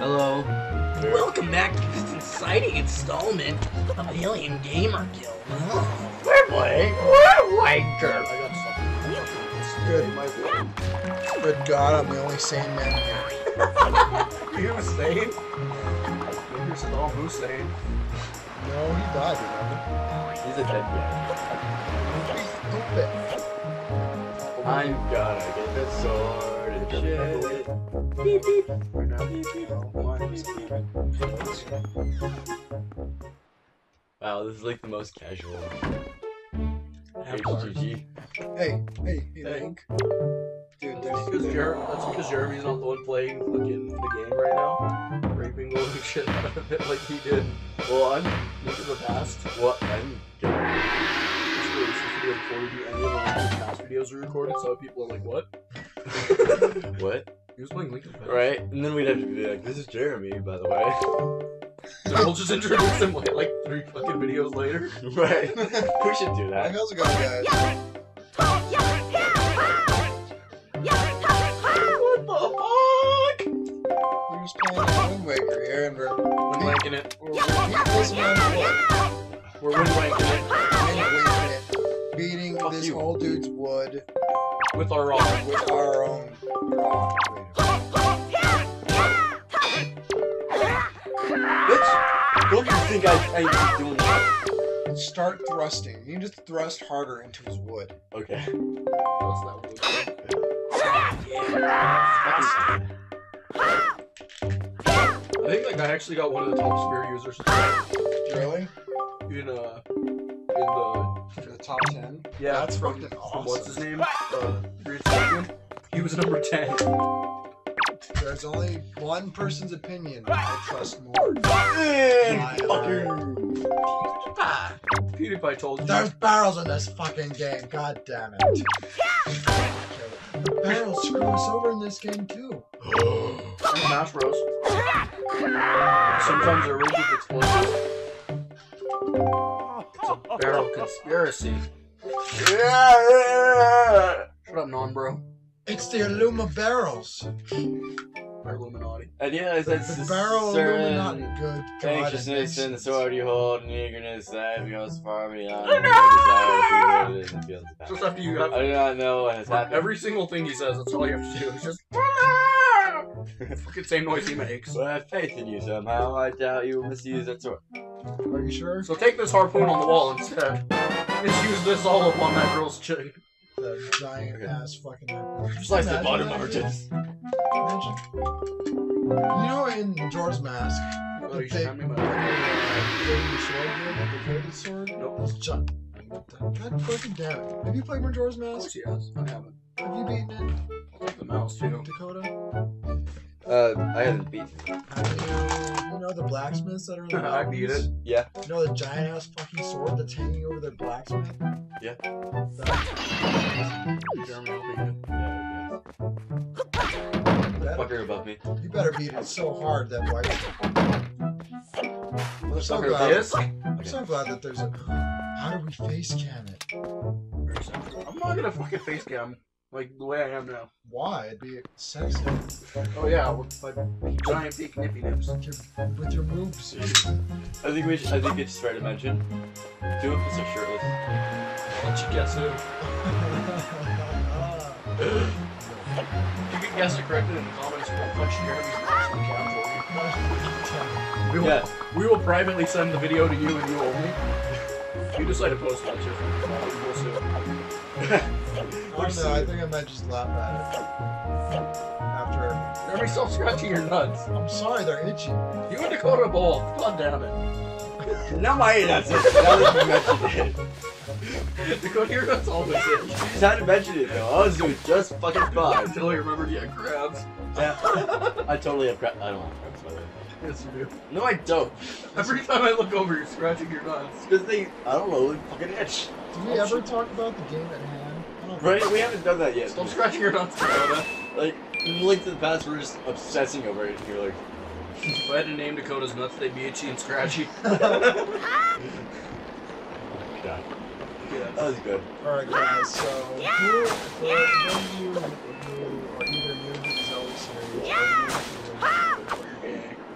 Hello. Welcome back to this exciting installment of Hylian Gamer Guild. We're playing Wanker. Good. Good God, I'm the only sane man here. Are you insane? You're Saddam Hussein. No, he died, remember? He's a dead He's stupid. I'm gonna get the sword and shit. Beep beep. Beep beep. Wow, this is like the most casual HGG. Hey, hey, hey, Hey. Link. Dude, That's because, that's because Jeremy's not the one playing fucking the game right now. Raping the living shit out of it like he did. Well, I'm Look at the past. well, I'm gonna Just released this video before we do any of the past videos we recorded, so people are like, what? what? He was playing Lincoln Past. Right? And then we'd have to be like, this is Jeremy, by the way. So we'll just introduce him like, like three fucking videos later. right? we should do that. how's it going, guys? Wind wanking it. we're, we're beating this man's. We're wind it Wind waking it. Beating Fuck this you. old dude's wood with our rock. with our own rock. Bitch! Don't you think I, I doing that? Start thrusting. You can just thrust harder into his wood. Okay. What's that wood? I think like I actually got one of the top spear users Really? in uh in the For the top 10? yeah That's from, fucking from what's his awesome. name uh, Grease Champion. He was number ten. There's only one person's opinion I trust more. Hey, fuck you! Ah, PewDiePie told you. There's barrels in this fucking game, god damn it. The barrels screw us over in this game too. Smash Bros. Sometimes they're rigged with explosives. It's a barrel conspiracy. Yeah! Shut up, non bro. It's the Illuma barrels. Or Illuminati. And yeah, it's that The barrel certain Illuminati. Good god. anxiousness it and the makes- sword you hold and eagerness that goes far beyond your desire to live and feel the Just after you got I do not know what has happened. every single thing he says, that's all you have to do. It's just fucking same noise he makes. But I have faith in you somehow. I doubt you will misuse that sword. Are you sure? So take this harpoon on the wall instead. Let's use this all up on that girl's chin. The giant ass fucking. Slice the bottom of her tits. Imagine. You know, in Jor's mask, Oh, the you big, should hand me the my- baby sword, the gilded sword. Nope. It's giant. God fucking damn it! Have you played Majora's Of Mask? course he has. I haven't. Have you beaten it, I'll take the mouse too. Dakota? Uh, I haven't beaten. Have you, you know the blacksmiths that are in the I beat it. Yeah. You know the giant ass fucking sword that's hanging over their blacksmith? Yeah. That, Jeremy, I'll beat it. Yeah, that, Fucker above me. you better beat it so hard that white. I'm so Fucker glad. This? I'm so glad that there's a. How do we face cam it? I'm not gonna fucking face cam like the way I am now. Why? It'd be sexy Oh yeah, with my giant big nippy nips. with your, with your moves. I think we. Should, I think it's fair to mention. Two of us are shirtless. Let you guess who. You can guess it correctly in the comments. We'll punch Jeremy's nuts in the cam you. We will, Yeah. we will privately send the video to you and you only. You decide to post that, shit, we'll see Oh, it. I don't know, I think I might just laugh at it. After. Jeremy, stop scratching your nuts. I'm sorry, they're itchy. You and Dakota both. God damn it. Not my nuts. Now that you mentioned it. Dakota, your nuts always itch. You just had to mention it though. I was doing just fucking fine. Until you remembered you had crabs. Yeah. I totally have crap. I don't have crabs by the way. Yes, you do. No, I don't. Every time I look over, you're scratching your nuts. Because they, I don't know, they fucking itch. Did we ever talk about the game at hand? I don't Right? We haven't done that yet. Stop scratching your nuts, Dakota. Like, in Link to the Past, we're just obsessing over it, and you're like, If I had to name Dakota's nuts, they'd be itchy and scratchy. God. Yeah. That was good. Alright, guys, so who, for those of you who are either new to the Zelda series or new to the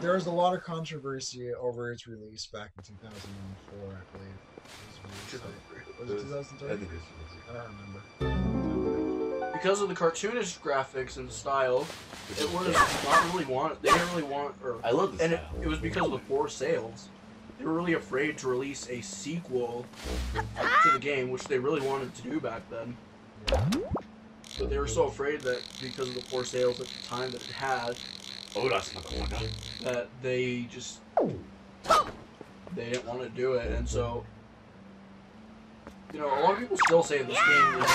there was a lot of controversy over its release back in 2004, I believe. It was released, like- Was it 2003? I think it's. I don't remember. Because of the cartoonish graphics and style, it was not really want. They didn't really want, or I love this and it, style. it was because of the poor sales. They were really afraid to release a sequel to the game, which they really wanted to do back then. But they were so afraid that because of the poor sales at the time that it had, Oh, that's not going on. that they just they didn't want to do it, and so you know a lot of people still say this game is one of the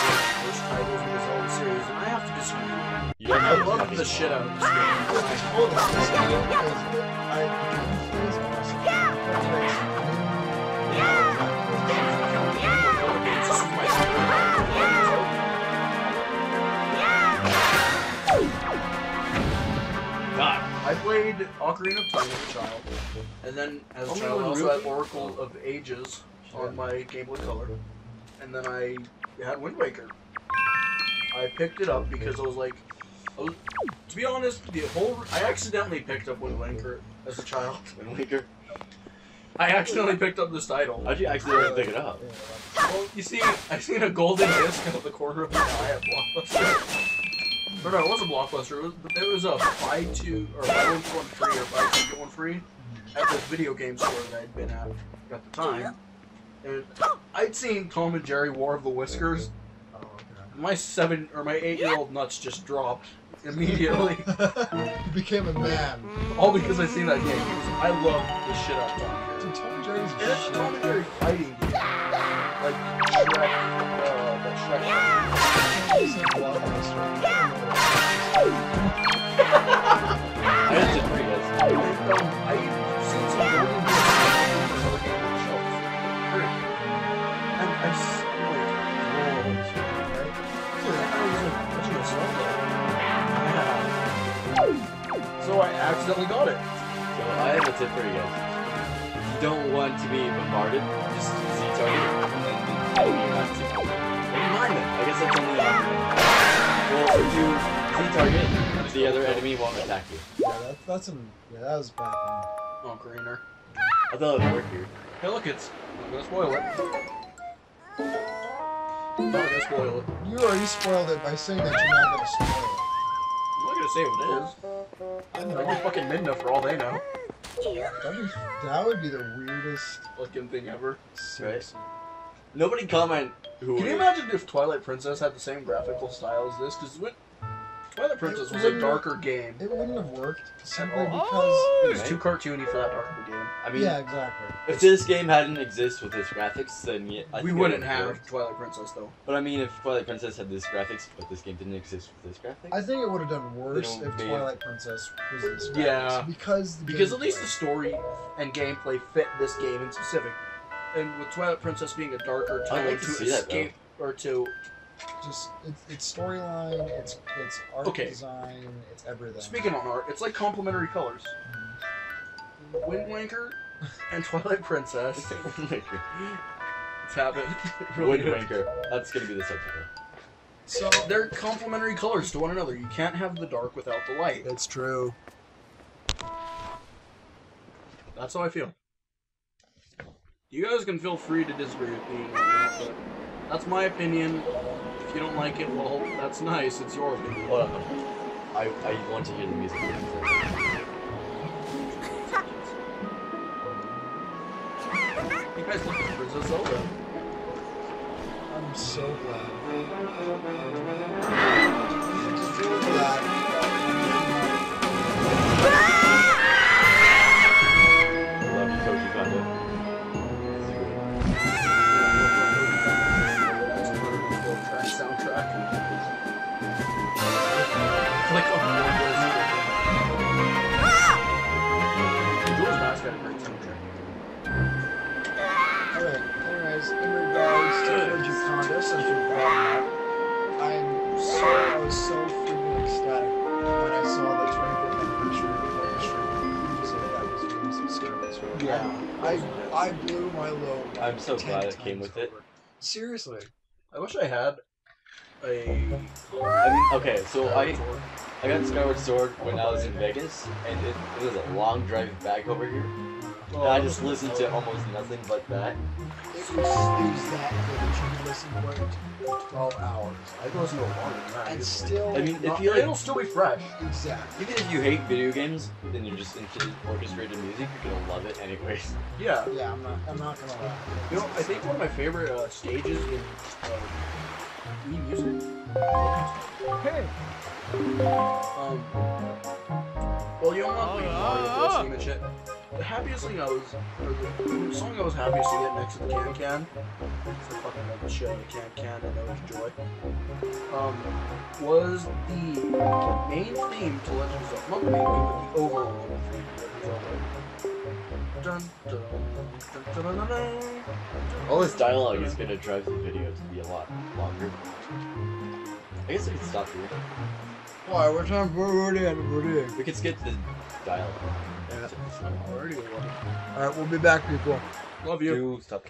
worst titles in this whole series, and I have to disagree. You I love the shit out of this game. Played Ocarina of Time as a child, and then as a Only child I also had Oracle of Ages on my Game Boy Color, and then I had Wind Waker. I picked it up because I was like, I was, to be honest, the whole I accidentally picked up Wind Waker as a child. Wind Waker. I accidentally picked up this title. How'd you accidentally pick it up? Well, you see, I seen a golden disc out of the corner of my eye at Blockbuster. Or no, it wasn't Blockbuster. It was, but there was a buy two or buy one get one free or buy two get one free at this video game store that I'd been at at the time. And I'd seen Tom and Jerry War of the Whiskers. Oh, okay. My seven or my eight year old nuts just dropped immediately, he became a man. all because I seen that game. I love the shit out of Tom and Jerry. Dude, Tom and Jerry's And it's Tom and. Jerry fighting game, like Shrek. Uh, that Shrek. It's I have a tip for you guys. If you don't want to be bombarded, just Z-target. Oh, you have to. Never mind then. I guess that's only an. Well, if you Z-target, the other enemy won't attack you. Yeah, that, that's some... Yeah, that was bad. then. Oh, greener. I thought it would work here. Hey, look, it's. I'm gonna spoil it. I'm not gonna spoil it. You already spoiled it by saying that you're not gonna spoil it. I'm not gonna say what it is. I I know. can fucking Midna for all they know. That'd be, that would be the weirdest. Fucking thing ever. Seriously. Nobody comment who Can you imagine if Twilight Princess had the same graphical style as this? Because Twilight Princess was a darker game. It wouldn't have worked simply all. because. It was too cartoony for that darker game. I mean, yeah, exactly. if this game hadn't exist with its graphics, then yeah, I we think it wouldn't would've worked. Twilight Princess though. But I mean, if Twilight Princess had this graphics, but this game didn't exist with this graphics, I think it would have done worse don't if be- Twilight Princess was this. Yeah. Because the Because at least gameplay- the story and gameplay fit this game in specific. And with Twilight Princess being a darker tone I'd like to to see that, though. escape or to just it's, it's storyline, it's it's art Okay. design, it's everything. speaking on art, it's like complementary colors. Mm-hmm. Wind Waker and Twilight Princess. Wind It's happened. really good. Waker. That's gonna be the subtitle. So They're complementary colors to one another. You can't have the dark without the light. that's true. That's how I feel. You guys can feel free to disagree with me, or not, but that's my opinion. If you don't like it, well, that's nice. It's your opinion. Hold on. I, I want to hear the music. You guys look at Princess Zelda. I'm so glad. So glad. I, I blew my load. I'm so 10 glad it came times with it. Seriously. I wish I had a. I mean, okay, so I I got Skyward Sword when I was in Vegas, and it, it was a long drive back over here. And I just listened to almost nothing but that. It was, it that good that you listen to it for 12 hours. I can listen to it longer than that. And still, I mean, if Not- you like, it'll still be fresh. exactly. even if you hate video games, then you're just into orchestrated music, you're gonna love it anyways. Yeah. Yeah, I'm not, I'm not gonna lie. You know, I think one of my favorite uh, stages in uh, Wii Music. Hey, Um, well, you know, I'm not playing Mario Bros. theme and shit. The happiest thing I was, or the song I was happiest to get next to the Can Can, for fucking love the shit out of Can Can and Know was Joy, um, was the main theme to Legend of Zelda. Not the main theme, but the overall theme to Legend of Zelda. Dun, dun, dun, dun, dun, dun, dun. All this dialogue is gonna drive the video to be a lot longer. I guess we could stop here. why? What time? We're already at we're We could skip the dialogue. Yeah. Already, All right, we'll be back, people. love you. Do stop.